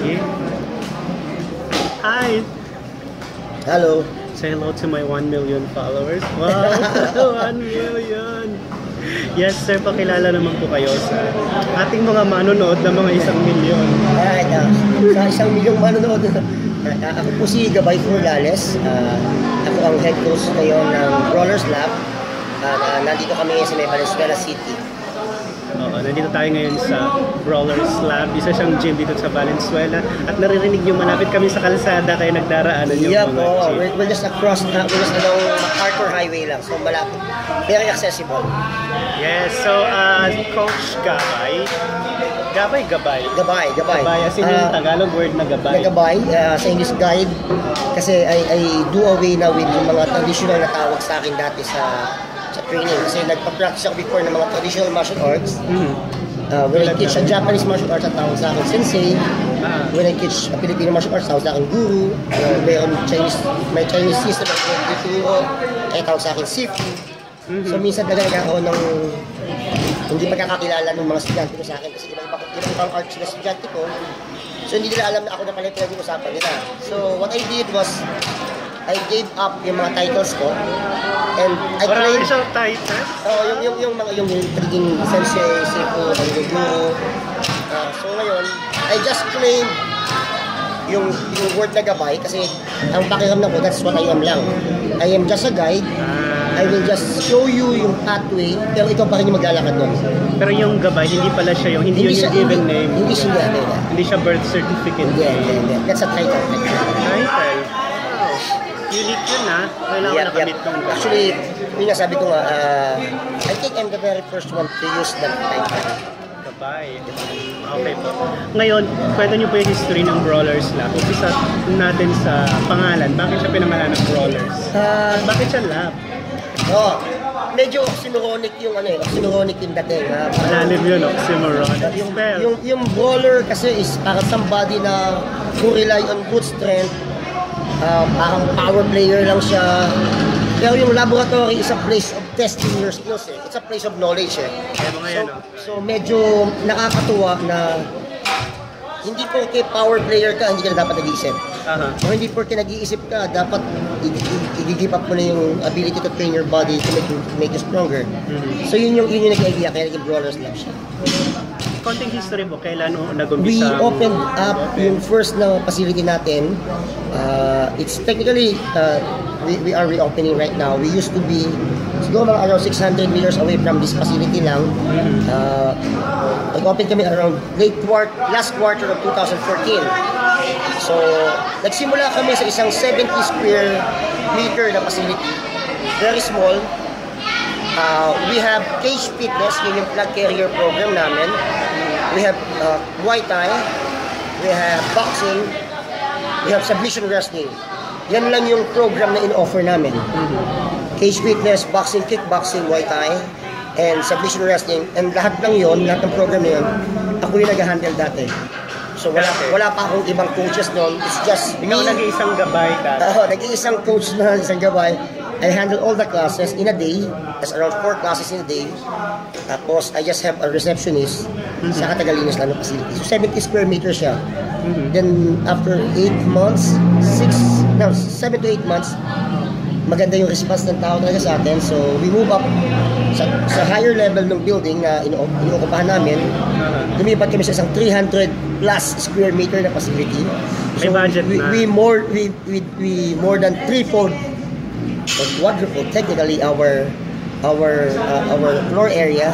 Yeah. Hi! Hello. Say hello to my 1 million followers. Wow! 1 million! Yes, sir. Pakilala naman po kayo sa ating mga manonood na mga isang milyon. Alright, uh, sa isang milyong manonood, uh, ako po si Gabay Furlales. Uh, ako ang head coach ngayon ng Rollers Lab. Uh, na, nandito kami sa may Valenzuela City. Oo, nandito tayo ngayon sa Brawlers Lab. Isa siyang gym dito sa Valenzuela. At naririnig niyo malapit kami sa kalsada kaya nagdaraanan yung Yeah mga po, gym. we're, we're just across, uh, we're just along MacArthur Highway lang. So malapit. Very accessible. Yes, so uh, Coach Gabay. Gabay, gabay. Gabay, gabay. Gabay, as in yung Ah, Tagalog word na gabay. Nagabay uh, sa English guide kasi I, I do away na with yung mga traditional na tawag sa akin dati sa sa training. Kasi nagpa-practice ako before ng mga traditional martial arts. Mhm. uh, when I teach a Japanese martial arts tawag sa akin sensei. Ah. when I teach a Filipino martial arts tawag sa akin guru. Uh, mayroon Chinese may Chinese system ng tuturo ay tawag sa akin sifu so minsan talaga nagkakaroon ng hindi pagkakakilala ng mga estudyante ko sa akin kasi ibang ibang ibang ibang arts na estudyante ko. So hindi nila alam na ako na pala yung pinag-uusapan nila. So what I did was I gave up yung mga titles ko and I Marami claimed siyang title. Oh, yung yung yung mga yung naging sensei, sifu, guru. Uh, so ngayon, I just claim yung yung word na gabay kasi ang pakiramdam ko that's what I am lang. I am just a guide. I will just show you yung pathway pero ikaw pa rin yung maglalakad doon. Pero yung gabay, hindi pala siya yung, hindi, yun yung given hindi, name. Hindi siya hindi, hindi. Hindi siya birth certificate Hindi, hindi, hindi. That's a title. Title. Unique yun ha. Kailangan Yeah, nakamit tong gabay. Actually, yung nga sabi ko nga, uh, I think I'm the very first one to use that title. Gabay. Okay po. Ngayon, kwento niyo po yung history ng Brawlers Lab. Umpisa natin sa pangalan. Bakit siya pinangalan ng Brawlers? Uh, Bakit siya lab? Oo. medyo oxymoronic yung ano eh, oxymoronic yung dating. ha? Malalim yun, oxymoron. yung, Spell. yung, yung brawler kasi is parang somebody na who rely on good strength. Ah, parang power player lang siya. Pero yung laboratory is a place of testing your skills eh. It's a place of knowledge eh. So, oh. so medyo nakakatuwa na hindi po kay power player ka, hindi ka na dapat nag-iisip. Aha. O hindi porke nag-iisip ka, dapat i-give up mo na yung ability to train your body to make you, make you stronger. Mhm. So yun yung yun yung nag-idea kaya naging Brawlers Lab siya. Konting history po, kailan o We nag-umpisa? ang- opened up yung first na facility natin. Uh, it's technically, uh, we, we are reopening right now. We used to be siguro mga around 600 meters away from this facility lang. Uh, nag-open kami around late quart last quarter of 2014. So, nagsimula kami sa isang 70 square meter na facility. Very small. Uh, we have cage fitness, yun yung plug carrier program namin. We have uh, Muay Thai, we have boxing, we have submission wrestling. Yan lang yung program na in-offer namin. Cage fitness, boxing, kickboxing, Muay Thai, and submission wrestling. And lahat ng yon, lahat ng program na yun, ako yung nag-handle dati. So wala, Dati? wala pa akong ibang coaches noon. It's just Ikaw me nag-iisang gabay ka. Oo, nag-iisang coach na isang gabay. I handle all the classes in a day. That's around four classes in a day. Tapos, I just have a receptionist sa Katagalinas lang ng facility. So, 70 square meters siya. Then, after 8 months, 6, no, 7 to 8 months, maganda yung response ng tao talaga sa atin. So, we move up sa, sa higher level ng building na ino- inuokupahan namin. Lumipat kami sa isang 300 plus square meter na facility. May budget we, na. we more we, we, we more than threefold or quadruple technically our our uh, our floor area.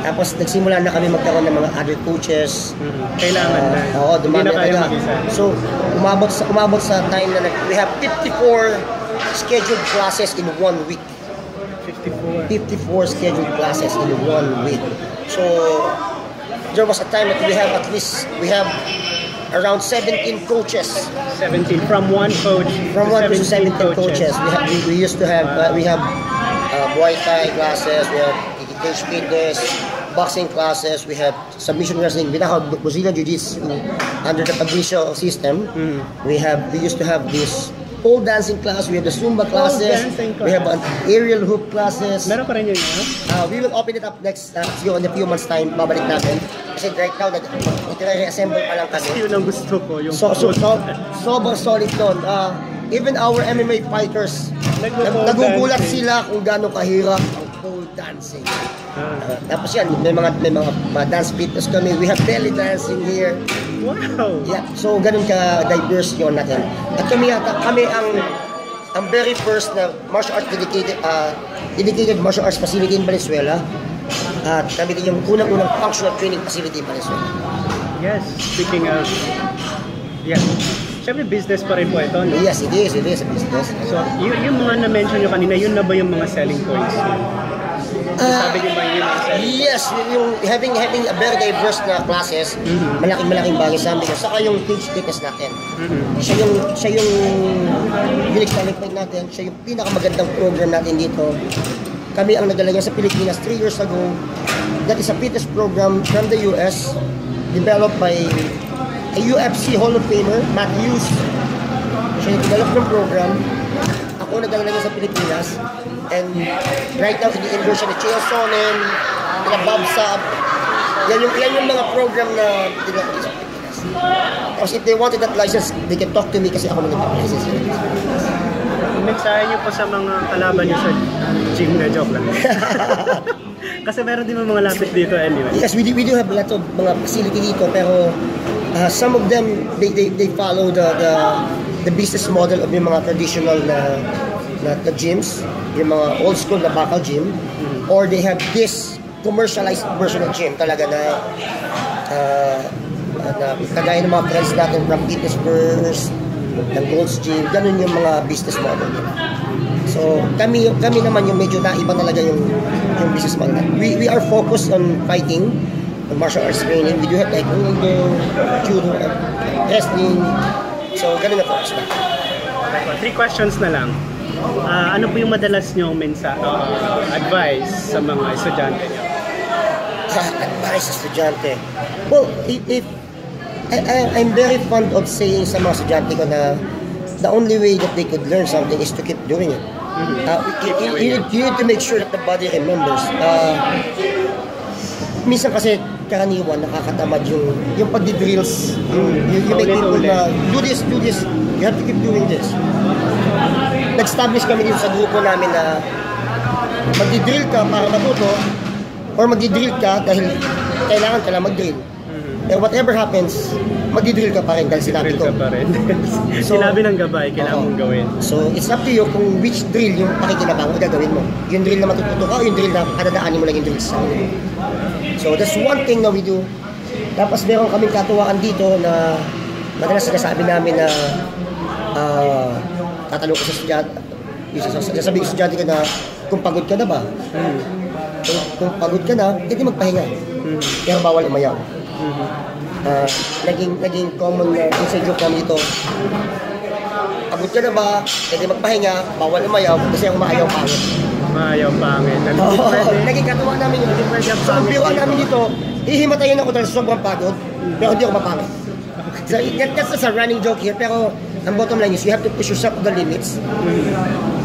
Tapos nagsimula na kami magkaroon ng mga other coaches. Mhm. Kailangan na. Uh, oo, dumami na talaga. So, umabot sa umabot sa time na nag- we have 54 scheduled classes in one week. 54. 54 scheduled classes in one week. So there was a time that we have at least we have around 17 coaches 17. From one coach from one to 17 coaches. We have we, we used to have uh, we have uh, Muay Thai classes, we have cage fitness, boxing classes, we have submission wrestling. We now have Brazilian Jiu-Jitsu under the Fabricio system. We have we used to have this pole dancing class, we have the Zumba classes, we have an aerial hoop classes. Meron pa rin yun, ha? Uh, we will open it up next, uh, siguro in a few months time, babalik natin. Kasi right now, nag- nagre-reassemble pa lang Kasi yun ang gusto ko, yung So, so, so, sobrang solid doon. Ah, even our MMA fighters, nagugulat sila kung gaano kahirap pole dancing. Ah, tapos yan, may mga, may mga, mga dance fitness kami. We have belly dancing here. Wow! Yeah, so ganun ka diverse yun natin. At kami yata, kami ang ang very first na martial arts dedicated uh, dedicated martial arts facility in Valenzuela. At kami din yung unang-unang functional training facility in Valenzuela. Yes, speaking of... Yeah. Siyempre, business pa rin po ito, no? Yes, it is, it is a business. So, y- yung mga na-mention nyo kanina, yun na ba yung mga selling points? Selling yes, yung having having a very diverse na classes, Mhm. malaking malaking bagay sa amin. Saka yung teach fitness natin. Mhm. Siya yung siya yung unique point natin. Siya yung pinakamagandang program natin dito. Kami ang nagdala niya sa Pilipinas 3 years ago. That is a fitness program from the US developed by a UFC Hall of Famer, Matt Hughes. Siya yung develop ng program. Ako nagdala niya sa Pilipinas. And right now, ini-endorse siya ni Chael Sonnen, nila Bob Saab. Yan yung, yan yung mga program na Pilipinas. Tapos if they wanted that license, they can talk to me kasi ako nag-license yun. Mensahe niyo po sa mga kalaban niyo sa gym na joke lang. Kasi meron din mga lapit dito anyway. Yes, we do, we do have a lot of mga facility dito pero uh, some of them they they, they follow the, the the business model of yung mga traditional na na, na gyms, yung mga old school na bakal gym or they have this commercialized version of gym talaga na uh, na kagaya ng mga friends natin from Fitness First, ng Gold's Gym, ganun yung mga business model nila. So, kami kami naman yung medyo naiba talaga yung yung business model. natin. We we are focused on fighting, on martial arts training. We do have taekwondo, judo, wrestling. So, ganun na focus po, Three questions na lang. Ah, ano po yung madalas niyo mensa ah, advice sa mga estudyante niyo? Ah, advice sa estudyante. Well, if, if I, I, I'm very fond of saying sa mga estudyante ko na the only way that they could learn something is to keep doing it. Uh, you, you, need, you need to make sure that the body remembers. Uh, minsan kasi karaniwan nakakatamad yung yung pagdi-drills yung, you, you make people na do this, do this you have to keep doing this nag-establish kami dito sa grupo namin na magdi-drill ka para matuto or magdi-drill ka dahil kailangan ka lang mag-drill eh whatever happens magdi-drill ka pa rin dahil sinabi ko pa rin. So- Sinabi ng gabay, kailangan mong gawin. So, it's up to you kung which drill yung pakikinabang na gagawin mo. Yung drill na matututo ka o yung drill na kadadaanin mo lang yung drill sa mo. So, that's one thing na we do. Tapos meron kaming katuwaan dito na madalas sinasabi namin na ah tatanong ko sa estudyante, sasabihin ko sa estudyante ko na kung pagod ka na ba? Mhm. Kung, kung pagod ka na, hindi magpahinga. Mhm. Pero bawal umayaw. Mhm. Ah, naging naging common na inside joke namin dito. Pagod ka na ba? Pwede magpahinga, bawal umayaw kasi ang umaayaw pangit. Maayaw pangit. Ano Oo, oh, naging katuwa namin yun. Hindi So, ang biruan namin dito, hihimatayin ako dahil sobrang pagod, pero hindi ako mapangit. So, that, that's just a running joke here, pero ang bottom line is you have to push yourself to the limits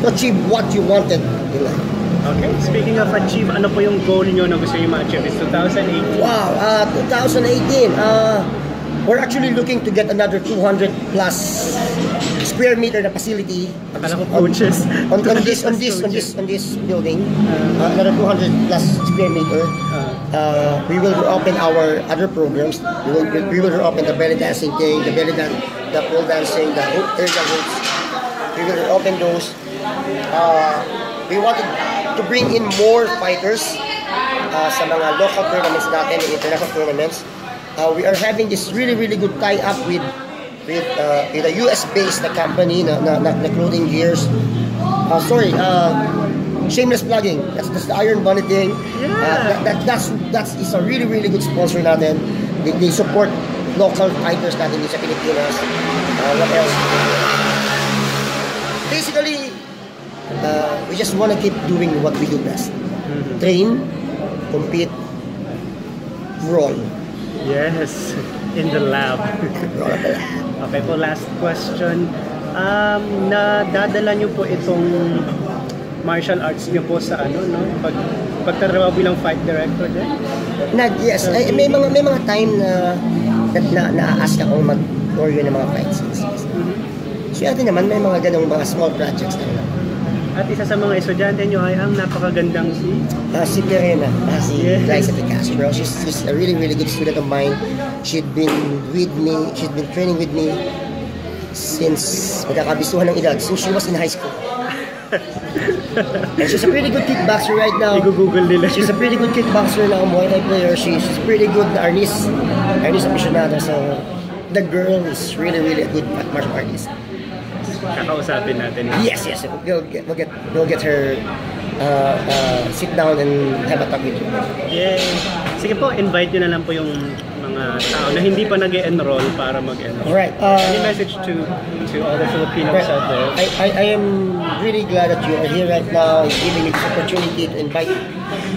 to achieve what you wanted in life. Okay, speaking of achieve, ano po yung goal nyo na gusto nyo ma-achieve? Is 2018? Wow, uh, 2018, uh, we're actually looking to get another 200 plus square meter na facility Akala ko coaches. on, on this on this on this on this building uh, another 200 plus square meter uh, we will open our other programs we will, we will open the belly dancing thing the belly dance the pole dancing the hoop aerial hoops we will open those. Uh, we wanted to bring in more fighters uh, sa mga local tournaments natin international tournaments. Uh, we are having this really really good tie up with with uh, with a US based na company na, na, na, na clothing gears. Uh, sorry uh, shameless plugging. That's, that's the Iron Bunny thing uh, that, that, that's that's is a really really good sponsor natin. They, they support local fighters natin sa Pilipinas uh, what else basically uh, we just want to keep doing what we do best Mhm. train compete roll Yes, in the lab. roll the lab. Okay po, last question. Um, nadadala nyo po itong martial arts nyo po sa ano, no? Pag, pagtatrabaho bilang fight director din? Nag, yes, ay, may mga may mga time na na, na na-ask ako mag-order ng mga scenes. Yes. So yata naman may mga ganong mga small projects na lang. At isa sa mga estudyante nyo ay ang napakagandang si... Uh, si Perena, uh, si Yeah. Glyza De Castro. She's, she's a really, really good student of mine. She'd been with me, she'd been training with me since magkakabisuhan ng edad, since she was in high school. And she's a pretty good kickboxer right now. Igugugol nila. She's a pretty good kickboxer now, Muay Thai player. She's pretty good arnis, arnis aficionado. So the girl is really, really a good martial artist. Kakausapin natin. Yes, yes. We'll get, we'll get, we'll get her uh, uh, sit down and have a talk with you. Yay! Sige po, invite nyo na lang po yung mga tao na hindi pa nag enroll para mag-enroll. Alright. Any Uh, message to to all the Filipinos out there? I, I, I am really glad that you are here right now, giving me this opportunity to invite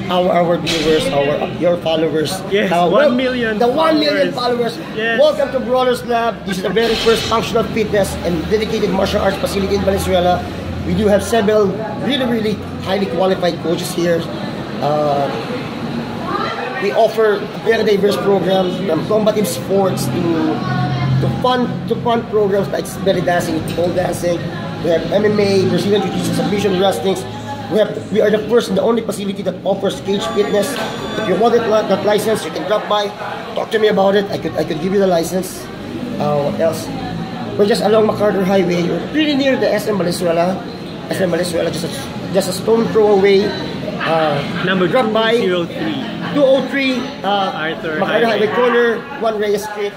our our viewers, our your followers. Yes, Uh, one wel- million The one million followers. followers. Yes. Welcome to Brothers Lab. This is the very first functional fitness and dedicated martial arts facility in Venezuela. We do have several really, really highly qualified coaches here. Uh, we offer very diverse programs from combative sports to to fun to fun programs like belly dancing, pole dancing. We have MMA, Brazilian Jiu-Jitsu, submission wrestling. We have we are the first and the only facility that offers cage fitness. If you want li- that license, you can drop by, talk to me about it. I could I could give you the license. Uh, what else? We're just along MacArthur Highway. We're pretty near the SM Valenzuela. SM Valenzuela, just a, just a stone throw away. Uh, Number drop by. 203. 203 uh, Arthur Makati Highway. Corner, One Reyes Street.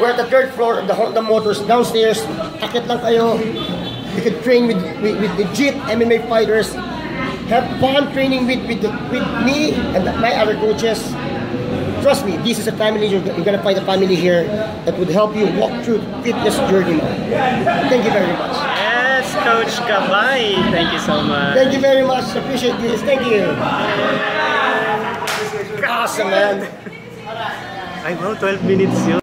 We're at the third floor of the Honda Motors downstairs. Akit lang kayo. You can train with, with, with legit MMA fighters. Have fun training with, with, the, with me and my other coaches. Trust me, this is a family. You're, you're gonna find a family here that would help you walk through fitness journey. Thank you very much. Yes, Coach Kabay! Thank you so much. Thank you very much. Appreciate this. Thank you. Awesome, man. Ay, wow, 12 minutes yun.